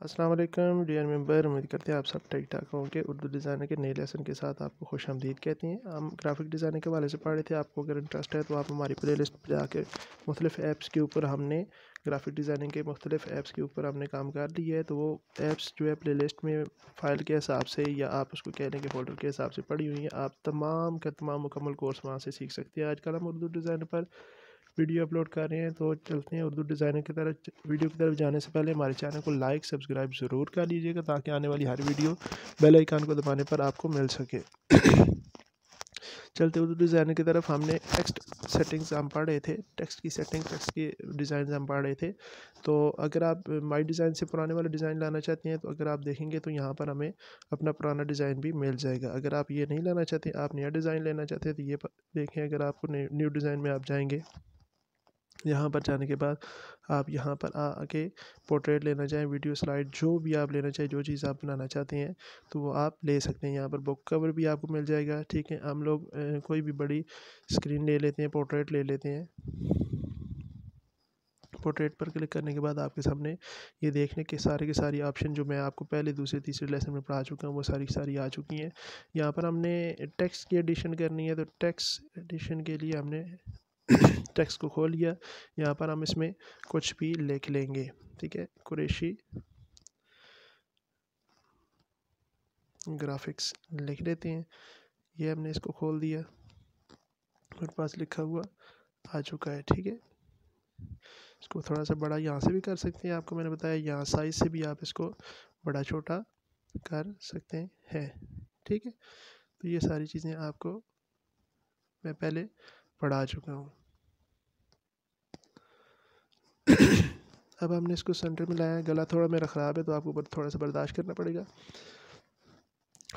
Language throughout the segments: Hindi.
अस्सलाम डियर मेंबर, उम्मीद करते हैं आप सब ठीक ठाक होंगे। उर्दू डिज़ाइनर के नए लेसन के साथ आपको खुश आमदीद कहते हैं। हम ग्राफिक डिज़ाइनिंग के वाले से पढ़ रहे थे, आपको अगर इंटरेस्ट है तो आप हमारी प्ले लिस्ट पर जाकर मुख्तलिफ़ ऐप्स के ऊपर हमने ग्राफिक डिज़ाइनिंग के मुख्तलिफ़ ऐप्स के ऊपर हमने काम कर लिया है। तो वो ऐप्स जो है प्ले लिस्ट में फ़ाइल के हिसाब से या आप उसको कह लें कि फोल्डर के हिसाब से पड़ी हुई हैं। आप तमाम का तमाम मुकम्मल कोर्स वहाँ से सीख सकते हैं। आजकल हम उर्दू डिज़ाइन पर वीडियो अपलोड कर रहे हैं तो चलते हैं उर्दू डिज़ाइनर की तरफ़, वीडियो की तरफ़ जाने से पहले हमारे चैनल को लाइक, सब्सक्राइब ज़रूर कर लीजिएगा, ताकि आने वाली हर वीडियो बेल आइकान को दबाने पर आपको मिल सके। चलते उर्दू डिज़ाइनर की तरफ़, हमने टेक्स्ट सेटिंग्स हम पढ़ रहे थे, टेक्स्ट की सेटिंग, टेक्स्ट के डिज़ाइन हम पढ़ रहे थे। तो अगर आप माई डिज़ाइन से पुराने वाले डिज़ाइन लाना चाहते हैं तो अगर आप देखेंगे तो यहाँ पर हमें अपना पुराना डिज़ाइन भी मिल जाएगा। अगर आप ये नहीं लाना चाहते, आप नया डिज़ाइन लेना चाहते हैं तो ये देखें, अगर आपको न्यू डिज़ाइन में आप जाएँगे यहाँ पर जाने के बाद आप यहाँ पर आके पोर्ट्रेट लेना चाहें वीडियो स्लाइड जो भी आप लेना चाहें, जो चीज़ आप बनाना चाहते हैं तो वो आप ले सकते हैं। यहाँ पर बुक कवर भी आपको मिल जाएगा, ठीक है? हम लोग कोई भी बड़ी स्क्रीन ले लेते हैं पोर्ट्रेट ले लेते हैं। पोर्ट्रेट पर क्लिक करने के बाद आपके सामने ये देखने के सारे के सारी ऑप्शन जो मैं आपको पहले, दूसरे, तीसरे लेसन में पढ़ा चुका हूँ, वो सारी सारी आ चुकी हैं। यहाँ पर हमने टेक्स्ट की एडिशन करनी है तो टेक्स्ट एडिशन के लिए हमने टेक्स्ट को खोल लिया। यहाँ पर हम इसमें कुछ भी लिख लेंगे, ठीक है? कुरेशी ग्राफिक्स लिख लेते हैं। ये हमने इसको खोल दिया। मेरे पास लिखा हुआ आ चुका है, ठीक है? इसको थोड़ा सा बड़ा यहाँ से भी कर सकते हैं, आपको मैंने बताया यहाँ साइज़ से भी आप इसको बड़ा छोटा कर सकते हैं, ठीक है? तो ये सारी चीज़ें आपको मैं पहले पढ़ा चुका हूँ। अब हमने इसको सेंटर में लाया गला थोड़ा मेरा ख़राब है तो आपको थोड़ा सा बर्दाश्त करना पड़ेगा।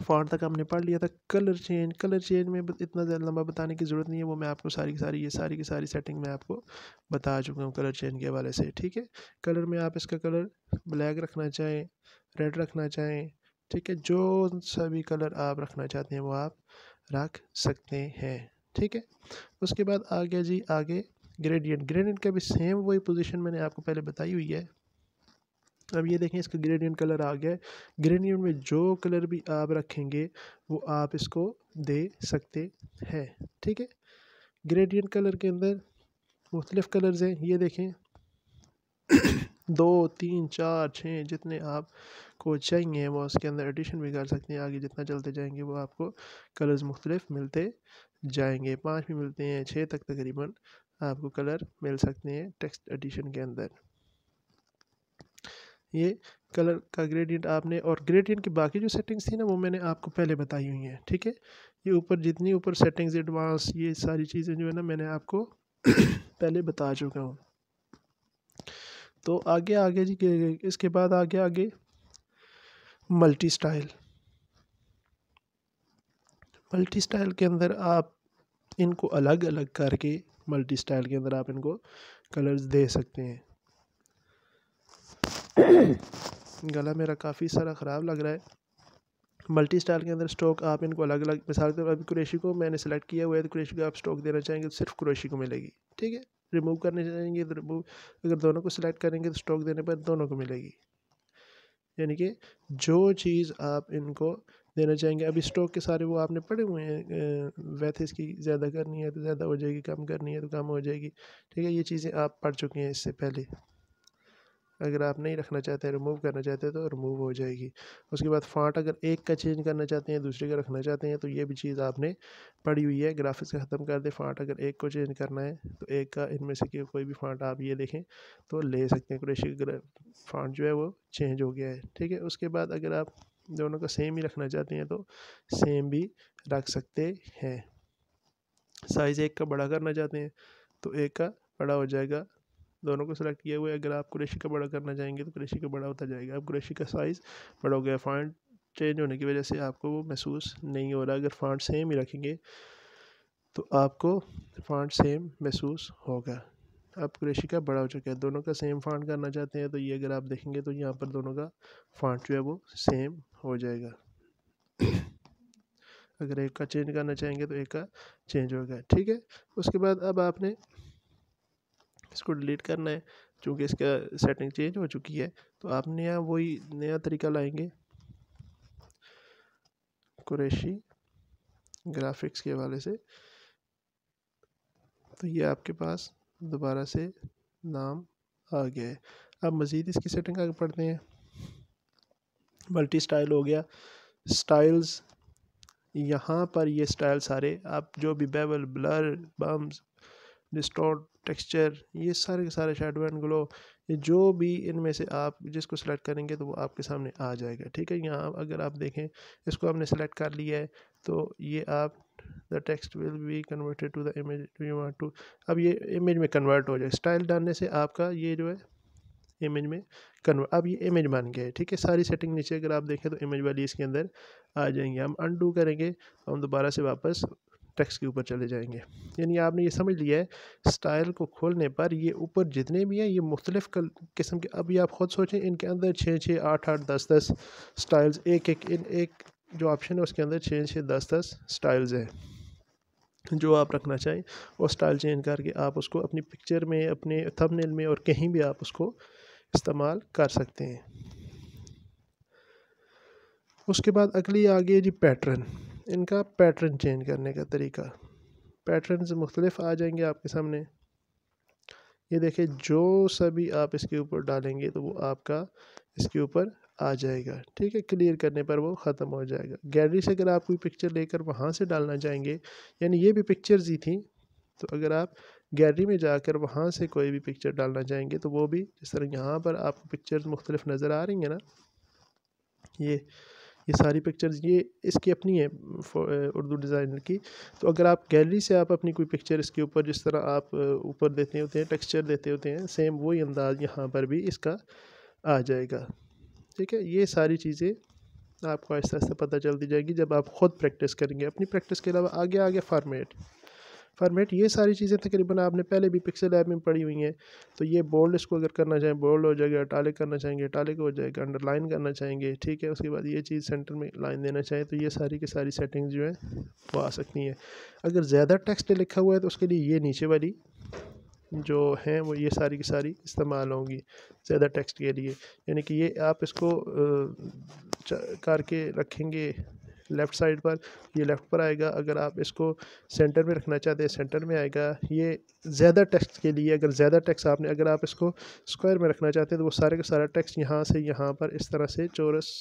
फॉन्ट तक हमने पढ़ लिया था। कलर चेंज कलर चेंज में इतना ज़्यादा लंबा बताने की ज़रूरत नहीं है। वो मैं आपको सारी की सारी, ये सारी की सारी सेटिंग मैं आपको बता चुका हूँ कलर चेंज के हवाले से, ठीक है? कलर में आप इसका कलर ब्लैक रखना चाहें रेड रखना चाहें, ठीक है? जो सभी कलर आप रखना चाहते हैं, वो आप रख सकते हैं, ठीक है? उसके बाद आ गया जी आगे। ग्रेडियंट ग्रेडियंट का भी सेम वही पोजीशन मैंने आपको पहले बताई हुई है। अब ये देखें, इसका ग्रेडियंट कलर आ गया है। ग्रेडियंट में जो कलर भी आप रखेंगे, वो आप इसको दे सकते हैं, ठीक है? ग्रेडियंट कलर के अंदर मुख्तलिफ़ कलर्स हैं। ये देखें, दो, तीन, चार छः जितने आप को चाहिए वो उसके अंदर एडिशन भी कर सकते हैं। आगे जितना चलते जाएँगे, वो आपको कलर्स मुख्तलिफ़ मिलते जाएँगे। पाँच भी मिलते हैं छः तक तकरीबन आपको कलर मिल सकते हैं टेक्स्ट एडिशन के अंदर। ये कलर का ग्रेडियंट आपने और ग्रेडियंट की बाकी जो सेटिंग्स थी ना, वो मैंने आपको पहले बताई हुई हैं, ठीक है? ये ऊपर जितनी ऊपर सेटिंग्स एडवांस ये सारी चीज़ें जो है ना, मैंने आपको पहले बता चुका हूँ। तो आगे आगे जी, इसके बाद आगे आगे मल्टी स्टाइल मल्टी स्टाइल के अंदर आप इनको अलग अलग करके मल्टी स्टाइल के अंदर आप इनको कलर्स दे सकते हैं। गला मेरा काफ़ी सारा ख़राब लग रहा है। मल्टी स्टाइल के अंदर स्टॉक आप इनको अलग अलग मिसाल के तौर अभी कुरेशी को मैंने सेलेक्ट किया हुआ है तो कुरेशी को आप स्टॉक देना चाहेंगे तो सिर्फ़ कुरेशी को मिलेगी, ठीक है? रिमूव करने चाहेंगे तो रिमूव अगर दोनों को सिलेक्ट करेंगे तो स्टॉक देने पर दोनों को मिलेगी। यानी कि जो चीज़ आप इनको देना चाहेंगे, अभी स्टॉक के सारे वो आपने पढ़े हुए हैं वैथिस की ज़्यादा करनी है तो ज़्यादा हो जाएगी, कम करनी है तो कम हो जाएगी, ठीक है? ये चीज़ें आप पढ़ चुके हैं इससे पहले। अगर आप नहीं रखना चाहते हैं रिमूव करना चाहते हैं तो रिमूव हो जाएगी। उसके बाद फ़ॉन्ट अगर एक का चेंज करना चाहते हैं, दूसरे का रखना चाहते हैं तो ये भी चीज़ आपने पढ़ी हुई है। ग्राफिक्स का ख़त्म कर दे फ़ॉन्ट अगर एक को चेंज करना है तो एक का, इनमें से कोई भी फ़ॉन्ट आप ये देखें तो ले सकते हैं। क्रेशी फ़ॉन्ट जो है वो चेंज हो गया है, ठीक है? उसके बाद अगर आप दोनों का सेम ही रखना चाहते हैं तो सेम भी रख सकते हैं। साइज़ एक का बड़ा करना चाहते हैं तो एक का बड़ा हो जाएगा। दोनों को सिलेक्ट किया हुआ है अगर आप कुरेशी का बड़ा करना चाहेंगे तो कुरेशी का बड़ा होता जाएगा। अब कुरेशी का साइज़ बड़ा हो गया फॉन्ट चेंज होने की वजह से आपको वो महसूस नहीं हो रहा। अगर फॉन्ट सेम ही रखेंगे तो आपको फॉन्ट सेम महसूस होगा। अब कुरेशी का बड़ा हो चुका है। दोनों का सेम फॉन्ट करना चाहते हैं तो ये अगर आप देखेंगे तो यहाँ पर दोनों का फॉन्ट जो है वो सेम हो जाएगा। अगर एक का चेंज करना चाहेंगे तो एक का चेंज होगा। ठीक है? उसके बाद अब आपने इसको डिलीट करना है, चूँकि इसका सेटिंग चेंज हो चुकी है। तो आप नया, वही नया तरीका लाएँगे। कुरेशी ग्राफिक्स के हवाले से। तो ये आपके पास दोबारा से नाम आ गया है। अब मज़ीद इसकी सेटिंग आगे पढ़ते हैं। मल्टी स्टाइल हो गया। स्टाइल्स, यहाँ पर ये स्टाइल सारे आप जो भी bevel, blur, bumps, distort texture ये सारे के सारे शेडो एंड ग्लो ये जो भी इनमें से आप जिसको सेलेक्ट करेंगे तो वो आपके सामने आ जाएगा, ठीक है? यहाँ अगर आप देखें, इसको आपने सेलेक्ट कर लिया है तो ये आप the text will be converted to the image you want to अब ये इमेज में कन्वर्ट हो जाए। स्टाइल डालने से आपका ये जो है इमेज में कन्वर्ट अब ये इमेज बन गया है, ठीक है? सारी सेटिंग नीचे अगर आप देखें तो इमेज वाली इसके अंदर आ जाएँगे। हम अनडू करेंगे, हम दोबारा से वापस टेक्स्ट के ऊपर चले जाएँगे। यानी आपने ये समझ लिया है, स्टाइल को खोलने पर ये ऊपर जितने भी हैं, ये मुख्तलिफ़ किस्म के, अभी आप ख़ुद सोचें, इनके अंदर छः छः, आठ आठ, दस दस स्टाइल्स, एक एक, इन, एक जो ऑप्शन है उसके अंदर छः छः, दस दस स्टाइल्स हैं, जो आप रखना चाहें वो स्टाइल चेंज करके आप उसको अपनी पिक्चर में, अपने थंबनेल में और कहीं भी आप उसको इस्तेमाल कर सकते हैं। उसके बाद अगली आ गई जी पैटर्न। इनका पैटर्न चेंज करने का तरीका। पैटर्न मुख्तलिफ़ आ जाएँगे आपके सामने। ये देखिए, जो सभी आप इसके ऊपर डालेंगे तो वो आपका इसके ऊपर आ जाएगा। ठीक है क्लियर करने पर वो ख़त्म हो जाएगा। गैलरी से अगर आप कोई पिक्चर लेकर वहाँ से डालना चाहेंगे, यानी ये भी पिक्चर्स ही थी तो अगर आप गैलरी में जाकर वहाँ से कोई भी पिक्चर डालना चाहेंगे तो वो भी जिस तरह यहाँ पर आपको पिक्चर्स मुख्तलिफ़ नज़र आ रही हैं ना, ये ये सारी पिक्चर्स ये इसकी अपनी है उर्दू डिज़ाइनर की। तो अगर आप गैलरी से आप अपनी कोई पिक्चर इसके ऊपर जिस तरह आप ऊपर देते होते हैं टेक्सचर देते होते हैं सेम वही अंदाज यहाँ पर भी इसका आ जाएगा। ठीक है? ये सारी चीज़ें आपको आहिस्ता आहिस्ता पता चलती जाएगी जब आप ख़ुद प्रैक्टिस करेंगे। अपनी प्रैक्टिस के अलावा आगे आगे फार्मेट फॉर्मेट, ये सारी चीज़ें तकरीबन आपने पहले भी पिक्सल ऐप में पढ़ी हुई हैं। तो ये बोल्ड इसको अगर करना चाहें बोल्ड हो जाएगा टालिक करना चाहेंगे टालिक हो जाएगा अंडरलाइन करना चाहेंगे, ठीक है? उसके बाद ये चीज़ सेंटर में लाइन देना चाहें तो ये सारी की सारी सेटिंग जो है, वो आ सकती हैं। अगर ज़्यादा टेक्स्ट लिखा हुआ है तो उसके लिए ये नीचे वाली जो हैं, वो ये सारी की सारी इस्तेमाल होंगी, ज़्यादा टेक्स्ट के लिए। यानी कि ये आप इसको करके रखेंगे लेफ़्ट साइड पर, ये लेफ़्ट पर आएगा। अगर आप इसको सेंटर में रखना चाहते हैं सेंटर में आएगा। ये ज़्यादा टेक्स्ट के लिए अगर ज़्यादा टेक्स्ट आपने, अगर आप इसको स्क्वायर में रखना चाहते हैं तो वो सारे का सारा टेक्स्ट यहाँ से यहाँ पर इस तरह से चौरस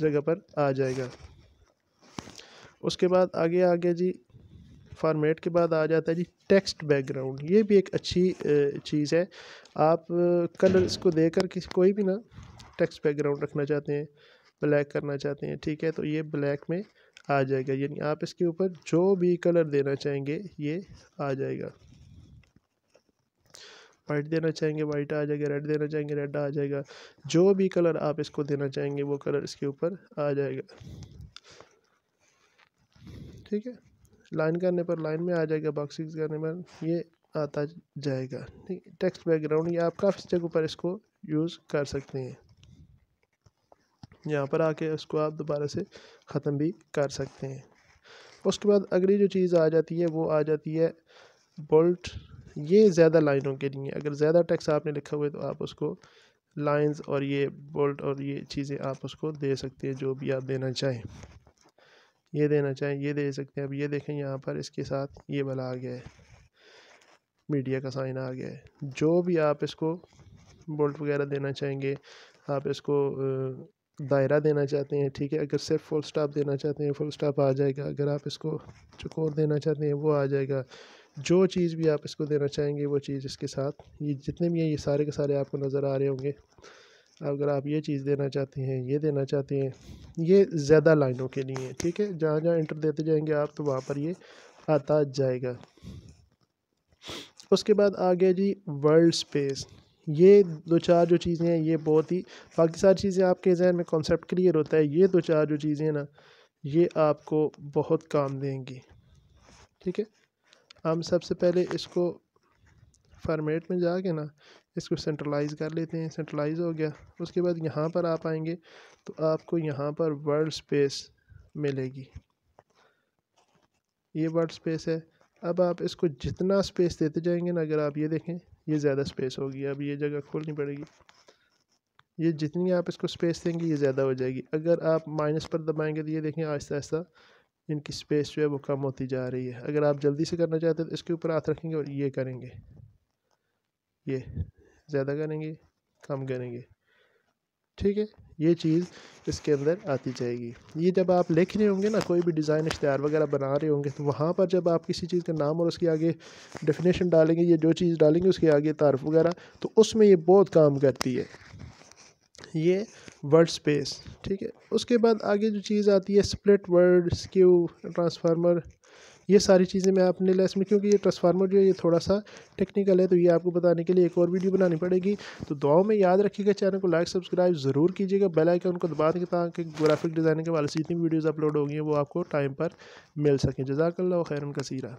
जगह पर आ जाएगा। उसके बाद आगे आगे जी फॉर्मेट के बाद आ जाता है जी टेक्स्ट बैकग्राउंड ये भी एक अच्छी चीज़ है। आप कलर इसको देकर किसी, कोई भी ना टेक्स्ट बैकग्राउंड रखना चाहते हैं। ब्लैक करना चाहते हैं, ठीक है? तो ये ब्लैक में आ जाएगा। यानी आप इसके ऊपर जो भी कलर देना चाहेंगे, ये आ जाएगा। वाइट देना चाहेंगे वाइट आ जाएगा। रेड देना चाहेंगे रेड आ जाएगा। जो भी कलर आप इसको देना चाहेंगे, वो कलर इसके ऊपर आ जाएगा। ठीक है? लाइन करने पर लाइन में आ जाएगा बॉक्सिंग करने पर ये आता जाएगा। ठीक टेक्स्ट बैकग्राउंड ये आप काफ़ी जगह पर इसको यूज़ कर सकते हैं। यहाँ पर आके उसको आप दोबारा से ख़त्म भी कर सकते हैं। उसके बाद अगली जो चीज़ आ जाती है, वो आ जाती है बोल्ट। ये ज़्यादा लाइनों के लिए, अगर ज़्यादा टैक्स आपने लिखा हुआ है तो आप उसको लाइंस और ये बोल्ट और ये चीज़ें आप उसको दे सकते हैं, जो भी आप देना चाहें। ये देना चाहें, ये दे सकते हैं। अब ये देखें, यहाँ पर इसके साथ ये वाला आ गया है। मीडिया का साइन आ गया है। जो भी आप इसको बोल्ट वगैरह देना चाहेंगे, आप इसको दायरा देना चाहते हैं, ठीक है? अगर सिर्फ़ फुल स्टॉप देना चाहते हैं फुल स्टॉप आ जाएगा। अगर आप इसको चकोर देना चाहते हैं, वो आ जाएगा। जो चीज़ भी आप इसको देना चाहेंगे, वो चीज़ इसके साथ। ये जितने भी हैं, ये सारे के सारे आपको नज़र आ रहे होंगे। अगर आप ये चीज़ देना चाहते हैं, ये देना चाहते हैं, ये ज़्यादा लाइनों के लिए ठीक है? जहाँ जहाँ इंटर देते जाएँगे आप तो वहाँ पर ये आता जाएगा। उसके बाद आ गया जी वर्ल्ड स्पेस ये दो चार जो चीज़ें हैं, ये बहुत ही बाकी सारी चीज़ें आपके जहन में कॉन्सेप्ट क्लियर होता है, ये दो चार जो चीज़ें ना, ये आपको बहुत काम देंगी। ठीक है? हम सबसे पहले इसको फॉर्मेट में जाके ना, इसको सेंट्रलाइज कर लेते हैं। सेंट्रलाइज हो गया। उसके बाद यहाँ पर आप आएँगे तो आपको यहाँ पर वर्ल्ड स्पेस मिलेगी। ये वर्ल्ड स्पेस है। अब आप इसको जितना स्पेस देते जाएँगे ना, अगर आप ये देखें ये ज़्यादा स्पेस होगी, अब ये जगह खोलनी पड़ेगी। ये जितनी आप इसको स्पेस देंगे, ये ज़्यादा हो जाएगी। अगर आप माइनस पर दबाएँगे तो ये देखें आहिस्ता आहिस्ता इनकी स्पेस जो है वो कम होती जा रही है। अगर आप जल्दी से करना चाहते हैं तो इसके ऊपर हाथ रखेंगे और ये करेंगे। ये ज़्यादा करेंगे, कम करेंगे। ठीक है? ये चीज़ इसके अंदर आती जाएगी। ये जब आप लिख रहे होंगे ना, कोई भी डिज़ाइन, इश्तहार वगैरह बना रहे होंगे तो वहाँ पर जब आप किसी चीज़ का नाम और उसके आगे डेफिनेशन डालेंगे, ये जो चीज़ डालेंगे, उसके आगे तारफ वगैरह तो उसमें ये बहुत काम करती है। ये वर्ड स्पेस ठीक है? उसके बाद आगे जो चीज़ आती है स्प्लिट वर्ड स्क्यू ट्रांसफार्मर ये सारी चीज़ें मैं अपने लेस में, क्योंकि ये ट्रांसफार्मर जो है, ये थोड़ा सा टेक्निकल है तो ये आपको बताने के लिए एक और वीडियो बनानी पड़ेगी। तो दुआओं में याद रखिएगा चैनल को लाइक सब्सक्राइब ज़रूर कीजिएगा। बेल आइकन को दबा देंगे, ताकि ग्राफिक डिज़ाइनिंग के वाले से जितनी वीडियोज़ अपलोड होगी, वो आपको टाइम पर मिल सकें। जजाकल्ला खैरन कसीरा।